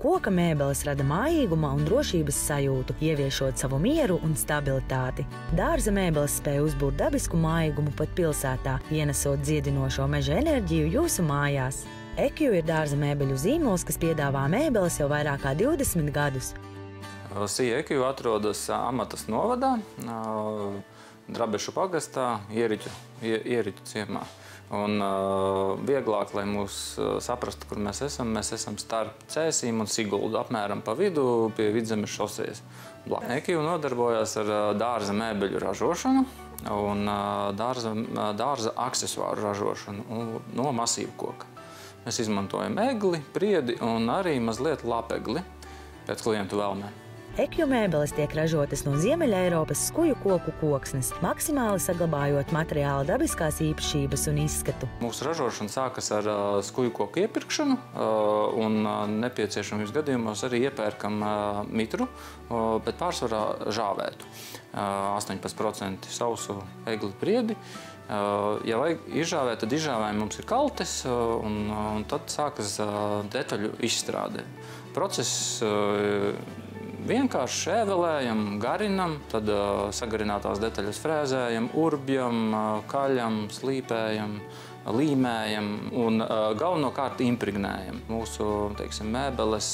Koka mēbeles rada mājīguma un drošības sajūtu, ieviešot savu mieru un stabilitāti. Dārza mēbeles spēj uzbūrt dabisku mājīgumu pat pilsētā, ienesot dziedinošo meža enerģiju jūsu mājās. Ekju ir dārza mēbeļu zīmols, kas piedāvā mēbeles jau vairāk kā 20 gadus. Sija Ekju atrodas Amatas novadā, Drabešu pagastā, Ieriķu, Ieriķu ciemā. Un uh, vieglāk, lai mūs uh, saprastu, kur mēs esam, mēs esam starp Cēsīm un Siguldu, apmēram pa vidu pie Vidzemes šosejas. Ekiju nodarbojās ar uh, dārza mēbeļu ražošanu un uh, dārza, uh, dārza aksesuāru ražošanu no masīvu koka. Mēs izmantojam egli, priedi un arī mazliet lapegli pēc klientu vēlmēm. Ekju mēbeles tiek ražotas no Ziemeļ-Eiropas skuju koku koksnes, maksimāli saglabājot materiāla dabiskās īpašības un izskatu. Mūsu ražošana sākas ar skuju koku iepirkšanu, un nepieciešamības gadījumos arī iepērkam mitru, bet pārsvarā žāvētu. Uh, 18% sausu egli priedi. Ja vajag izžāvēt, tad izžāvējumi mums ir kaltes, un, un tad sākas detaļu izstrāde. Process vienkārši šēvelējam, garinam, tad sagarinātās detaļas frēzējam, urbjam, kaļam, slīpējam, līmējam un galvenokārt impregnējam. Mūsu teiksim, mēbeles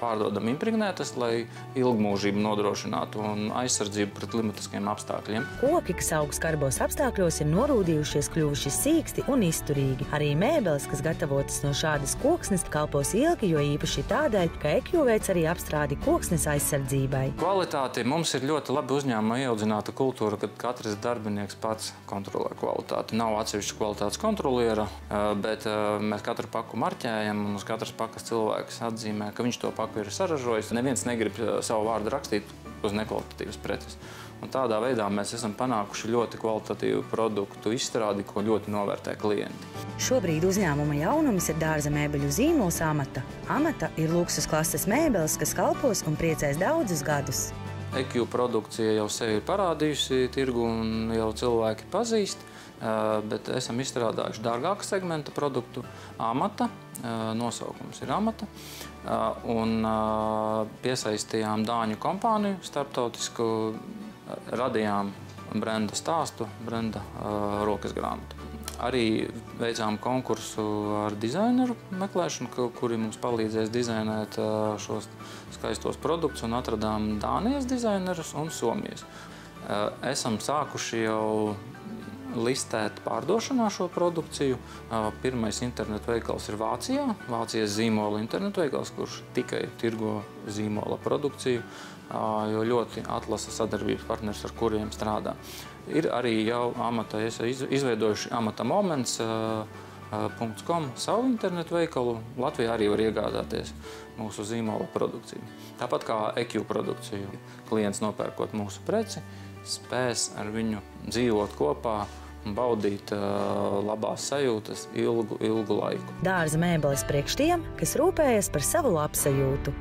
pārdodam impregnētas, lai ilgmūžību nodrošinātu un aizsardzību pret klimatiskiem apstākļiem. Koki, kas aug skarbos apstākļos, ir norūdījušies, kļuvuši sīksti un izturīgi. Arī mēbeles, kas gatavotas no šādas koksnes, kalpos ilgi, jo īpaši tādēļ, ka ekju veids arī apstrādi koksnes aizsardzībai. Kvalitāte mums ir ļoti labi uzņēmuma ieaudzināta kultūra, kad katrs darbinieks pats kontrolē kvalitāti. Nav atsevišķa kvalitātes kontroliera, bet mēs katru paku marķējam un uz katras pakas cilvēks atzīmē, ka viņš to paku ir saražojis. Neviens negrib savu vārdu rakstīt uz nekvalitatīvas preces. Un tādā veidā mēs esam panākuši ļoti kvalitatīvu produktu izstrādi, ko ļoti novērtē klienti. Šobrīd uzņēmuma jaunums ir dārza mēbeļu zīmols amata. Amata ir luksus klases mēbeles, kas kalpos un priecēs daudzus gadus. EQ produkcija jau sevi ir parādījusi tirgu un jau cilvēki pazīst. Bet esam izstrādājuši dārgāku segmenta produktu, amata. Nosaukums ir amata. Un piesaistījām Dāņu kompāniju starptautisku, radījām brenda stāstu, brenda rokas grāmatu. Arī veicām konkursu ar dizaineru meklēšanu, kuri mums palīdzēs dizainēt šos skaistos produktus un atradām Dānijas dizainerus un Somijas. Esam sākuši jau listēt pārdošanā šo produkciju. Pirmais internetu veikals ir Vācijā, Vācijas zīmola internetu veikals, kurš tikai tirgo zīmola produkciju, jo ļoti atlasa sadarbības partners, ar kuriem strādā. Ir arī jau amata, izveidojuši amata moments, .com savu internetu veikalu. Latvijā arī var iegādāties mūsu zīmola produkciju. Tāpat kā EQ produkciju. Klients nopērkot mūsu preci, spēs ar viņu dzīvot kopā, baudīt uh, labās sajūtas ilgu, ilgu laiku. Dārza mēbeles priekš tiem, kas rūpējas par savu labsajūtu.